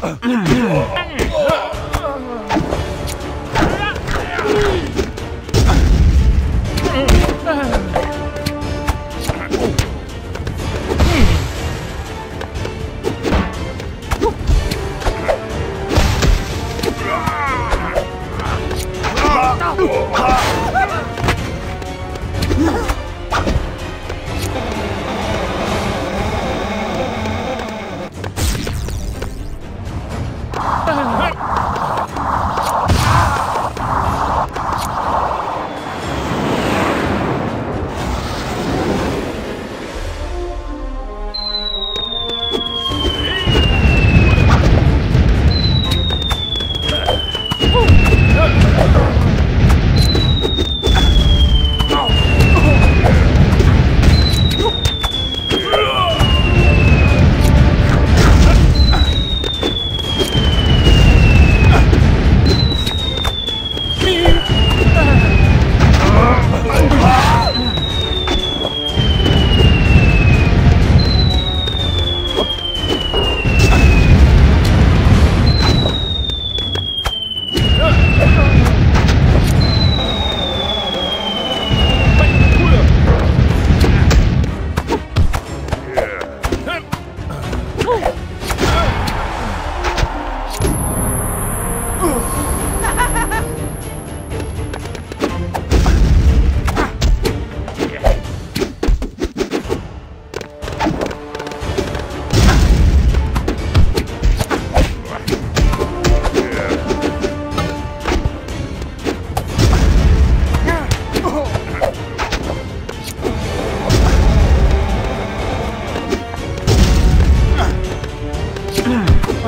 Oh!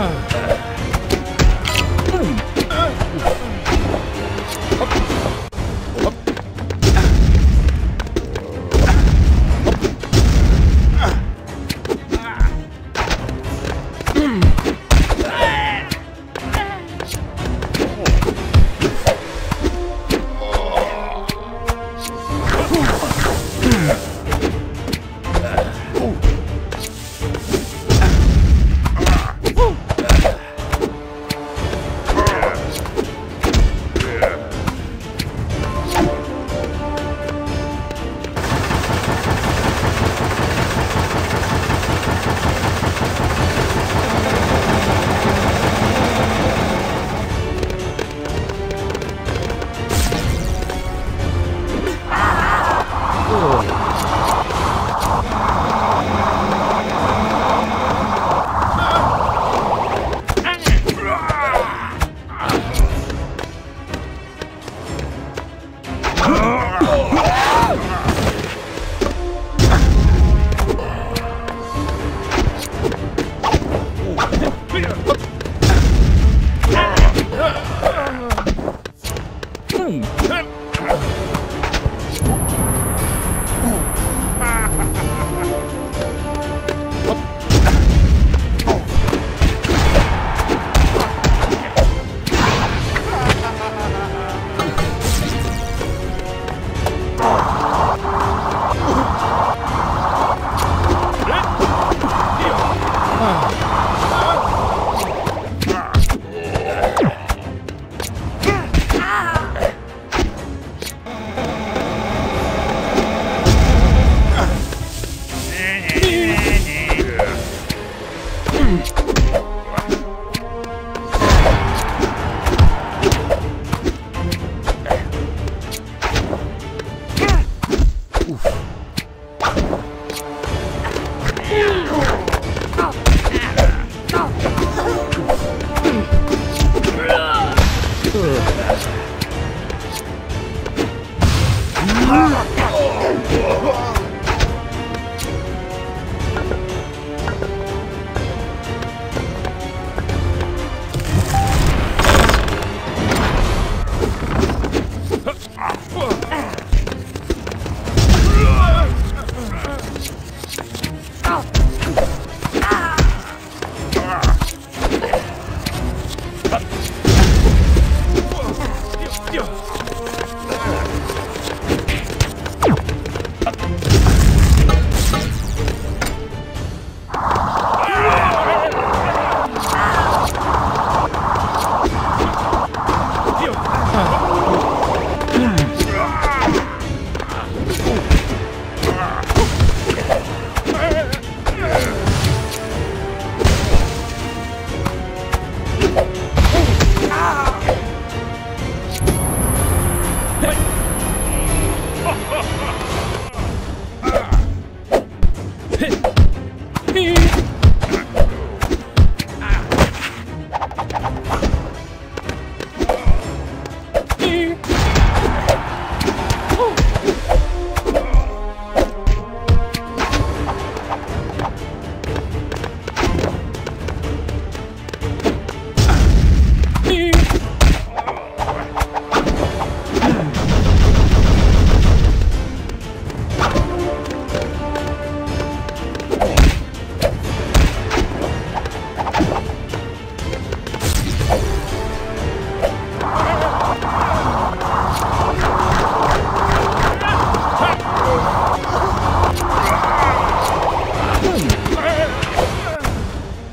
Ah.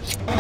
Oh.